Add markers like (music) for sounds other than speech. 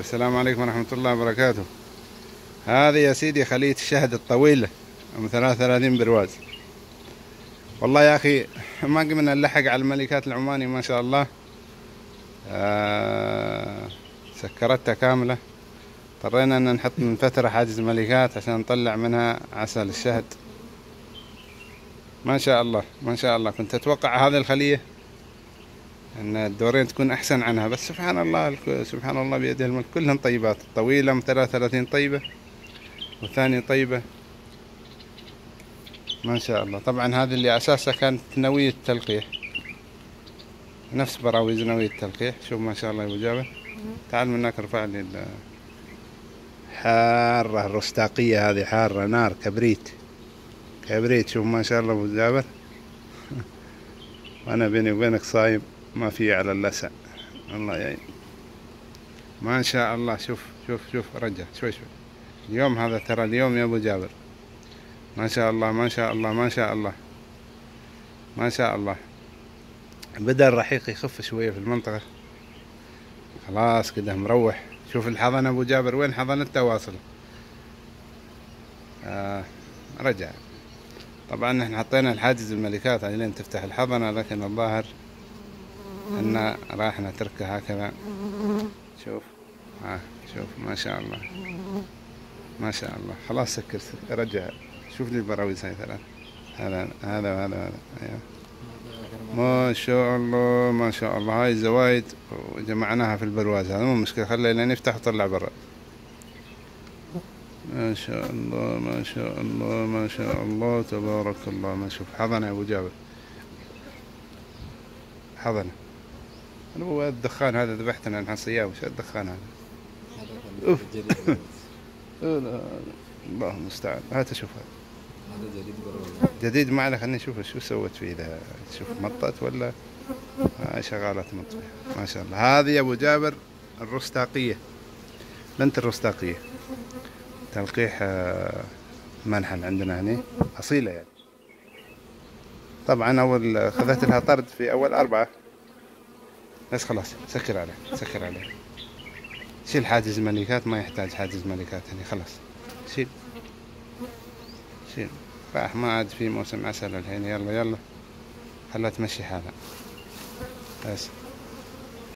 السلام عليكم ورحمة الله وبركاته. هذه يا سيدي خلية الشهد الطويلة ام 33 برواز. والله يا أخي ما قمنا نلحق على الملكات العماني ما شاء الله. آه سكرتها كاملة. اضطرينا إن نحط من فترة حاجز ملكات عشان نطلع منها عسل الشهد. ما شاء الله ما شاء الله. كنت أتوقع هذه الخلية إن الدورين تكون أحسن عنها. بس سبحان الله سبحان الله بيده الملك. كلهم طيبات. الطويلة 33 طيبة والثانية طيبة. ما شاء الله. طبعا هذه اللي أساسها كانت نوية تلقيح نفس براويز نوية تلقيح شوف ما شاء الله يا أبو جابر. تعال من هناك ارفع لي حارة الرستاقية هذه. حارة نار كبريت. كبريت. شوف ما شاء الله أبو جابر. (laughs) وأنا بيني وبينك صايم. ما في على اللسع الله يعين. ما شاء الله. شوف شوف شوف. رجع. شوي شوي. اليوم هذا ترى اليوم يا أبو جابر. ما شاء الله ما شاء الله ما شاء الله. ما شاء الله. بدأ الرحيق يخف شوية في المنطقة. خلاص كده مروح. شوف الحضن أبو جابر. وين حضنته واصل آه رجع. طبعا إحنا حطينا الحاجز الملكات لين تفتح الحضنة لكن الظاهر إن راح نتركه هكذا. شوف. ها آه شوف ما شاء الله. ما شاء الله. خلاص سكر سكر. رجع. شوف لي البراويز هاي ثلاث. هذا هذا وهذا هذا. أيوه. ما شاء الله ما شاء الله. هاي الزوايد وجمعناها في البرواز. هذا مو مشكلة. خلينا نفتح وطلع برا. ما شاء الله ما شاء الله ما شاء الله. تبارك الله. ما شوف. حضن يا أبو جابر. حضن هو الدخان هذا ذبحتنا نحن صيام وش الدخان هذا؟ أوف. (laughs) الله المستعان. هات شوف هذا. جديد ما عليه خليني أشوف شو سوت فيه ذا شوف مطت ولا آه شغالة تمط ما شاء الله. هذه يا أبو جابر الرستاقية. بنت الرستاقية. تلقيح آه منحل عندنا هنا أصيلة يعني. طبعا أول خذت لها طرد في أول أربعة. بس خلاص سكر عليه سكر عليه. شيل حاجز ملكات ما يحتاج حاجز ملكات هنا خلاص. شيل. شيل. راح ما عاد في موسم عسل الحين. يلا يلا. خلها تمشي حالها. بس.